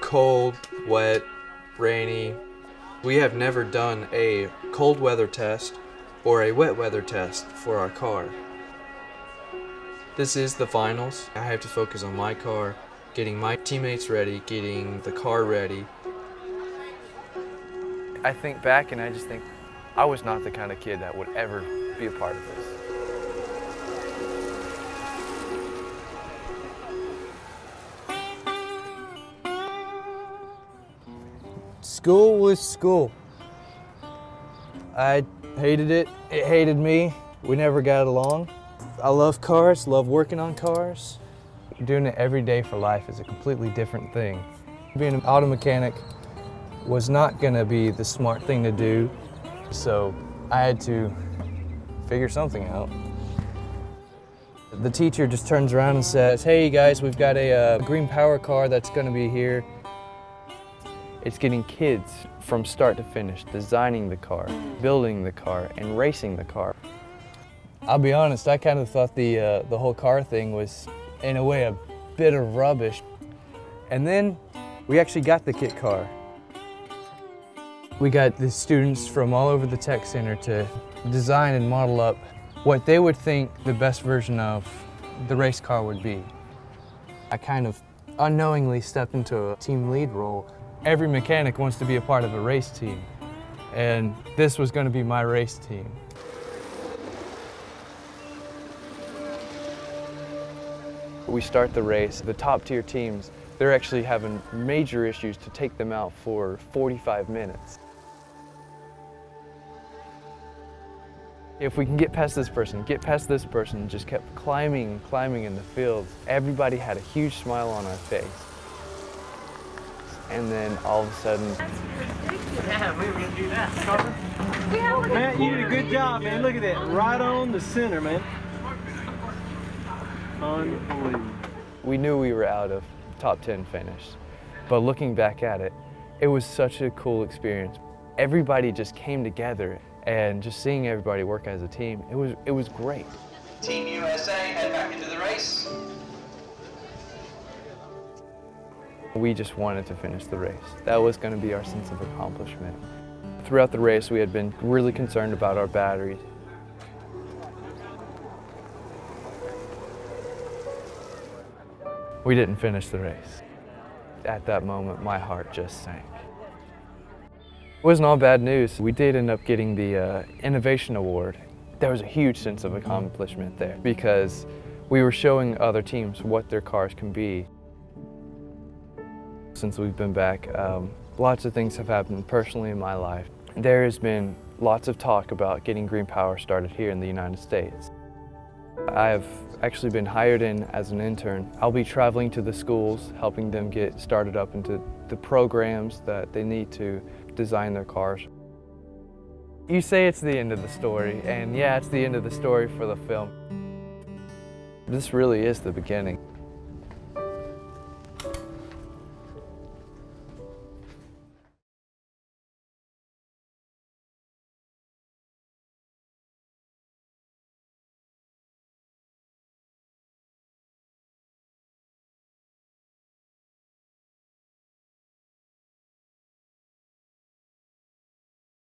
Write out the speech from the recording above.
Cold, wet, rainy. We have never done a cold weather test or a wet weather test for our car. This is the finals. I have to focus on my car, getting my teammates ready, getting the car ready. I think back and I just think I was not the kind of kid that would ever be a part of this. School was school. I hated it, it hated me. We never got along. I love cars, love working on cars. Doing it every day for life is a completely different thing. Being an auto mechanic was not gonna be the smart thing to do, so I had to figure something out. The teacher just turns around and says, hey guys, we've got a uh, Greenpower car that's gonna be here. It's getting kids from start to finish, designing the car, building the car, and racing the car. I'll be honest, I kind of thought the, uh, the whole car thing was, in a way, a bit of rubbish. And then we actually got the kit car. We got the students from all over the tech center to design and model up what they would think the best version of the race car would be. I kind of unknowingly stepped into a team lead role. Every mechanic wants to be a part of a race team, and this was going to be my race team. We start the race, the top tier teams, they're actually having major issues to take them out for 45 minutes. If we can get past this person, get past this person, just kept climbing climbing in the field. Everybody had a huge smile on our face. And then all of a sudden, Yeah, we were gonna do that. Matt, you did a good job, man. Look at that. Right on the center, man. Unbelievable. we knew we were out of top 10 finish. But looking back at it, it was such a cool experience. Everybody just came together and just seeing everybody work as a team, it was, it was great. Team USA head back into the race. We just wanted to finish the race. That was going to be our sense of accomplishment. Throughout the race, we had been really concerned about our batteries. We didn't finish the race. At that moment, my heart just sank. It wasn't all bad news. We did end up getting the uh, Innovation Award. There was a huge sense of accomplishment there because we were showing other teams what their cars can be. Since we've been back, um, lots of things have happened personally in my life. There has been lots of talk about getting Greenpower started here in the United States. I've actually been hired in as an intern. I'll be traveling to the schools, helping them get started up into the programs that they need to design their cars. You say it's the end of the story, and yeah, it's the end of the story for the film. This really is the beginning.